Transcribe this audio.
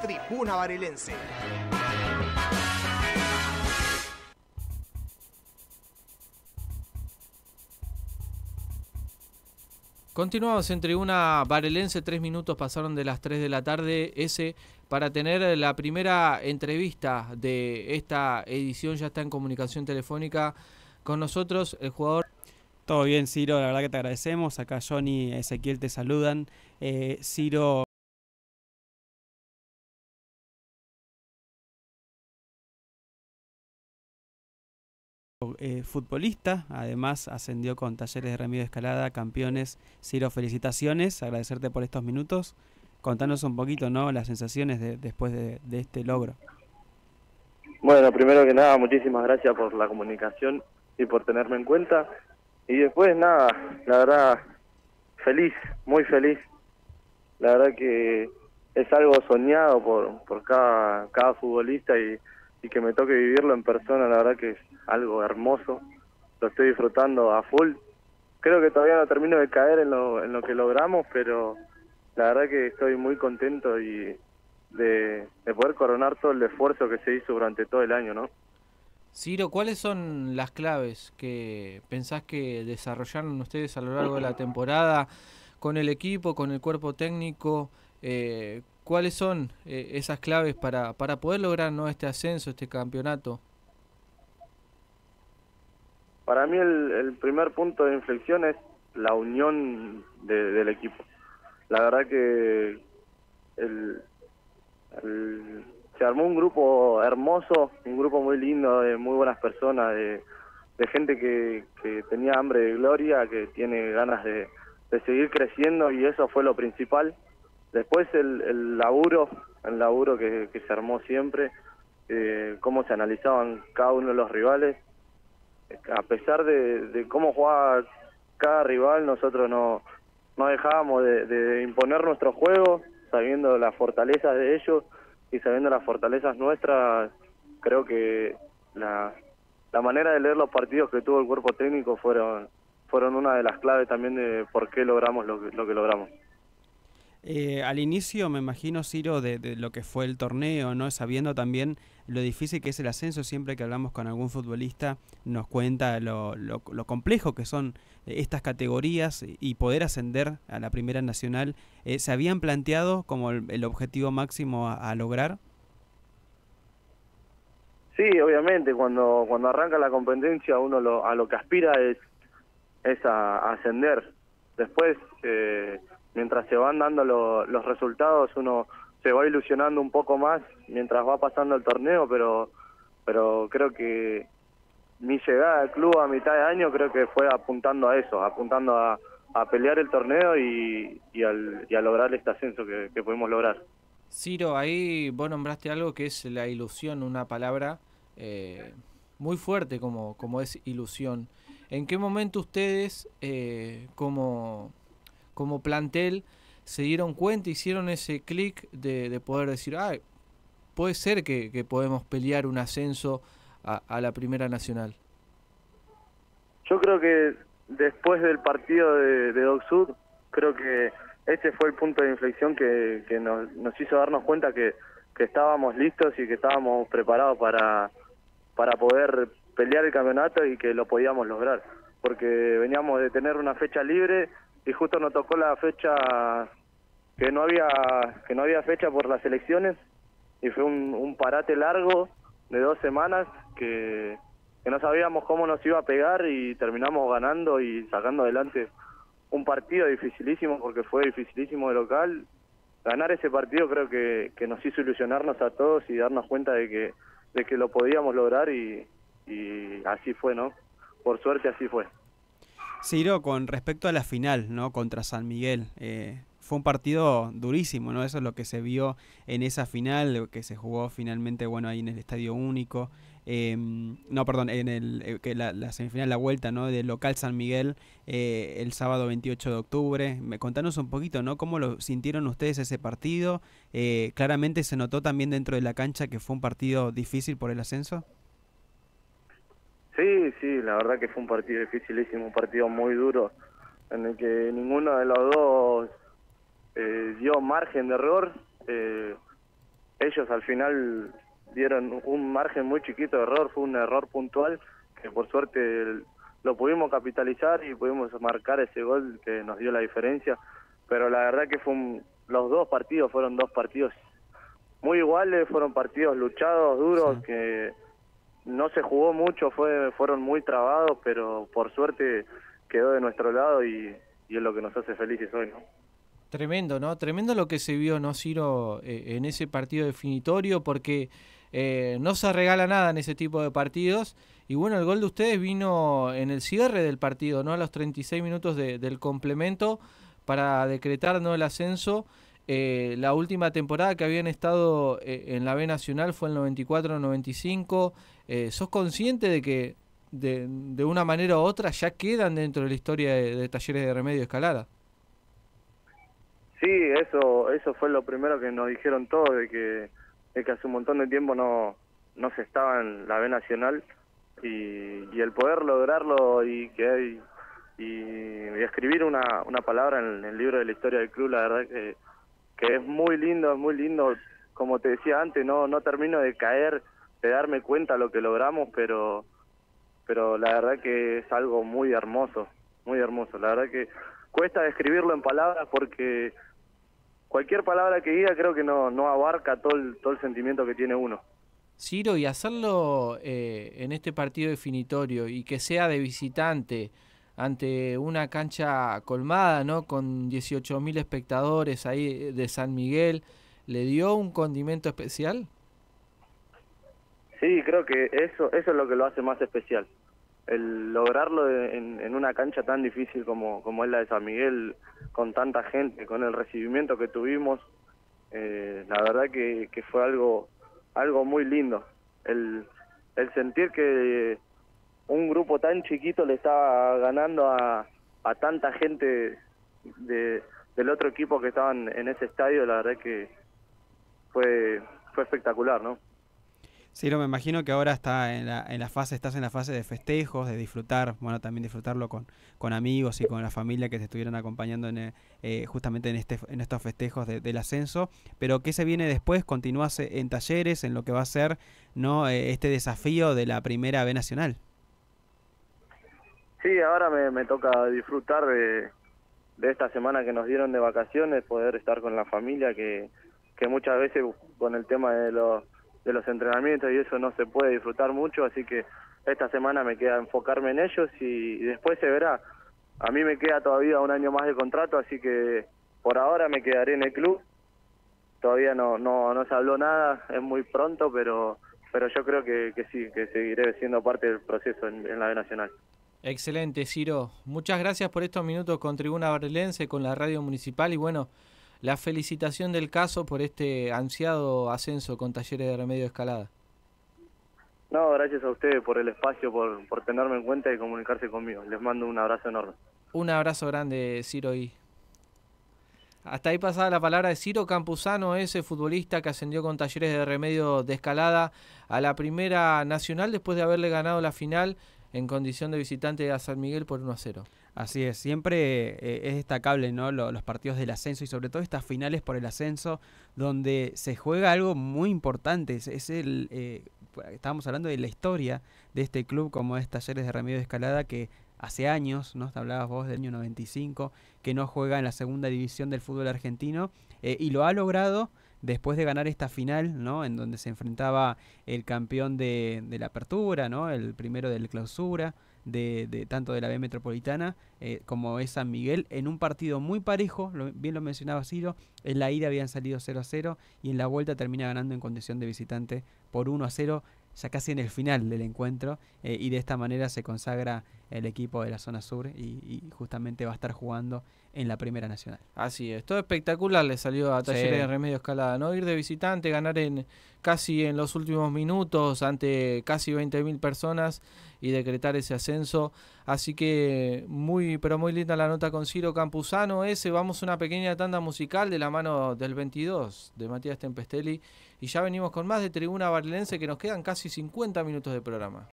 Tribuna Varelense. Continuamos en Tribuna Varelense, tres minutos pasaron de las 3 de la tarde, ese para tener la primera entrevista de esta edición, ya está en comunicación telefónica con nosotros el jugador. Todo bien, Ciro, la verdad que te agradecemos, acá Johnny y Ezequiel te saludan. Eh, Ciro Eh, futbolista, además ascendió con Talleres de Remiro Escalada, campeones. Ciro, felicitaciones, agradecerte por estos minutos. Contanos un poquito, ¿no? Las sensaciones de, después de, este logro. Bueno, primero que nada, muchísimas gracias por la comunicación y por tenerme en cuenta. Y después, nada, la verdad, feliz, muy feliz. La verdad que es algo soñado por, por cada, cada futbolista y, y que me toque vivirlo en persona, la verdad que es algo hermoso. Lo estoy disfrutando a full. Creo que todavía no termino de caer en lo, en lo que logramos, pero la verdad que estoy muy contento y de, poder coronar todo el esfuerzo que se hizo durante todo el año, ¿no? Ciro, ¿cuáles son las claves que pensás que desarrollaron ustedes a lo largo de la temporada con el equipo, con el cuerpo técnico? Eh, ¿Cuáles son eh, esas claves para, para poder lograr ¿no? este ascenso, este campeonato? Para mí el, primer punto de inflexión es la unión del equipo. La verdad que el, se armó un grupo hermoso, un grupo muy lindo, de muy buenas personas, de, gente que, que, tenía hambre de gloria, que tiene ganas de, de seguir creciendo y eso fue lo principal Después el, el laburo, el laburo que, se armó siempre, eh, cómo se analizaban cada uno de los rivales. A pesar de, cómo jugaba cada rival, nosotros no, no dejábamos de, imponer nuestro juego, sabiendo las fortalezas de ellos y sabiendo las fortalezas nuestras. Creo que la, la manera de leer los partidos que tuvo el cuerpo técnico fueron fueron una de las claves también de por qué logramos lo lo que logramos. Eh, al inicio me imagino, Ciro, de, lo que fue el torneo, ¿no? Sabiendo también lo difícil que es el ascenso, siempre que hablamos con algún futbolista nos cuenta lo, complejo que son estas categorías y poder ascender a la Primera Nacional. Eh, ¿Se habían planteado como el, objetivo máximo a, lograr? Sí, obviamente, cuando, cuando arranca la competencia uno lo, a lo que aspira es, es a, ascender. Después... Eh, mientras se van dando los resultados uno se va ilusionando un poco más mientras va pasando el torneo, pero pero creo que mi llegada al club a mitad de año creo que fue apuntando a eso, apuntando a, pelear el torneo y, al, y a lograr este ascenso que, pudimos lograr. Ciro, ahí vos nombraste algo que es la ilusión, una palabra eh, muy fuerte como, como es ilusión. ¿En qué momento ustedes, eh, como como plantel se dieron cuenta, hicieron ese clic de, poder decir, ah, puede ser que, podemos pelear un ascenso a, la Primera Nacional? Yo creo que después del partido de, de Doc Sud, creo que ese fue el punto de inflexión que, nos, hizo darnos cuenta que, estábamos listos y que estábamos preparados para, para poder pelear el campeonato y que lo podíamos lograr. Porque veníamos de tener una fecha libre y justo nos tocó la fecha que no había que no había fecha por las elecciones y fue un, parate largo de dos semanas que, que no sabíamos cómo nos iba a pegar y terminamos ganando y sacando adelante un partido dificilísimo porque fue dificilísimo de local. Ganar ese partido creo que, que nos hizo ilusionarnos a todos y darnos cuenta de que de que lo podíamos lograr y, y así fue no por suerte así fue Ciro, con respecto a la final, ¿no? Contra San Miguel, eh, fue un partido durísimo, ¿no? Eso es lo que se vio en esa final, que se jugó finalmente, bueno, ahí en el Estadio Único. Em, no, perdón, en el, eh, que la, semifinal, la vuelta, ¿no? Del local San Miguel, eh, el sábado 28 de octubre. Me, contanos un poquito, ¿no? ¿Cómo lo sintieron ustedes ese partido? claramente se notó también dentro de la cancha que fue un partido difícil por el ascenso. Sí, sí, la verdad que fue un partido dificilísimo, un partido muy duro, en el que ninguno de los dos eh, dio margen de error. Eh, ellos al final dieron un margen muy chiquito de error, fue un error puntual que por suerte lo pudimos capitalizar y pudimos marcar ese gol que nos dio la diferencia, pero la verdad que fue los dos partidos fueron dos partidos muy iguales, fueron partidos luchados, duros, que no se jugó mucho, fue fueron muy trabados, pero por suerte quedó de nuestro lado y, es lo que nos hace felices hoy, ¿no? Tremendo, ¿no? Tremendo lo que se vio, ¿no, Ciro, eh, en ese partido definitorio, porque eh, no se regala nada en ese tipo de partidos. Y bueno, el gol de ustedes vino en el cierre del partido, ¿no? A los 36 minutos del complemento para decretar ¿no? el ascenso. Eh, la última temporada que habían estado en la B Nacional fue el 94-95. ¿Sos consciente de que de, de, una manera u otra ya quedan dentro de la historia de, talleres de remedio escalada? Sí, eso, eso fue lo primero que nos dijeron todos, de que, de que hace un montón de tiempo no, no se estaba en la B Nacional y, y el poder lograrlo y que y, y, escribir una, una palabra en, el libro de la historia del club, la verdad que, que es muy lindo, es muy lindo. Como te decía antes, no, no termino de caer, de darme cuenta lo que logramos, pero, pero la verdad que es algo muy hermoso, muy hermoso. La verdad que cuesta describirlo en palabras porque cualquier palabra que diga creo que no, no abarca todo el, todo el sentimiento que tiene uno. Ciro, y hacerlo eh, en este partido definitorio y que sea de visitante ante una cancha colmada, ¿no? Con 18.000 espectadores ahí de San Miguel, ¿le dio un condimento especial? Sí, creo que eso, eso es lo que lo hace más especial. El lograrlo en, en una cancha tan difícil como, como es la de San Miguel, con tanta gente, con el recibimiento que tuvimos, eh, la verdad que, que, fue algo algo muy lindo. El, el sentir que un grupo tan chiquito le estaba ganando a, a tanta gente de, del otro equipo que estaban en ese estadio, la verdad que fue, fue espectacular, ¿no? Sí, lo me imagino que ahora está en la, en la fase, estás en la fase de festejos, de disfrutar, bueno, también disfrutarlo con, con amigos y con la familia que te estuvieran acompañando en, eh, justamente en este en estos festejos del ascenso. Pero ¿qué se viene después? ¿Continúas en talleres, en lo que va a ser no eh, este desafío de la primera B Nacional? Sí, ahora me, toca disfrutar de, de esta semana que nos dieron de vacaciones, poder estar con la familia, que, que muchas veces con el tema de los de los entrenamientos y eso no se puede disfrutar mucho, así que esta semana me queda enfocarme en ellos y, después se verá. A mí me queda todavía un año más de contrato, así que por ahora me quedaré en el club. Todavía no no, no se habló nada, es muy pronto, pero pero yo creo que, que sí, que seguiré siendo parte del proceso en, en la B Nacional. Excelente, Ciro. Muchas gracias por estos minutos con Tribuna Barrelense, con la radio municipal y bueno, la felicitación del caso por este ansiado ascenso con talleres de remedio de escalada. No, gracias a ustedes por el espacio, por, por tenerme en cuenta y comunicarse conmigo. Les mando un abrazo enorme. Un abrazo grande, Ciro. Y hasta ahí pasaba la palabra de Ciro Campuzano, ese futbolista que ascendió con talleres de remedio de escalada a la primera nacional después de haberle ganado la final en condición de visitante a San Miguel por 1 a 0. Así es, siempre eh, es destacable ¿no? los partidos del ascenso y sobre todo estas finales por el ascenso donde se juega algo muy importante. Es, el, eh, estábamos hablando de la historia de este club como es Talleres de Remedio de Escalada que hace años, ¿no? Hablabas vos del año 95, que no juega en la segunda división del fútbol argentino eh, y lo ha logrado después de ganar esta final, ¿no? En donde se enfrentaba el campeón de, la apertura, ¿no? El primero del clausura de, de, tanto de la B Metropolitana eh, como es San Miguel, en un partido muy parejo, bien lo mencionaba Ciro, en la ida habían salido 0 a 0 y en la vuelta termina ganando en condición de visitante por 1 a 0, ya casi en el final del encuentro, eh, y de esta manera se consagra el equipo de la zona sur y, justamente va a estar jugando en la Primera Nacional. Así es, todo espectacular le salió a Talleres de Remedio Escalada, ¿no? Ir de visitante, ganar en casi en los últimos minutos ante casi 20.000 personas y decretar ese ascenso. Así que muy, pero muy linda la nota con Ciro Campuzano. Ese, vamos a una pequeña tanda musical de la mano del 22 de Matías Tempestelli. Y ya venimos con más de Tribuna Barlense que nos quedan casi 50 minutos de programa.